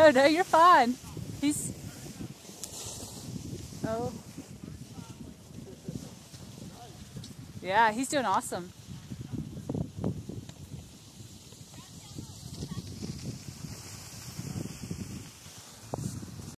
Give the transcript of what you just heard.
Oh, no, you're fine. He's... Oh. Yeah, he's doing awesome.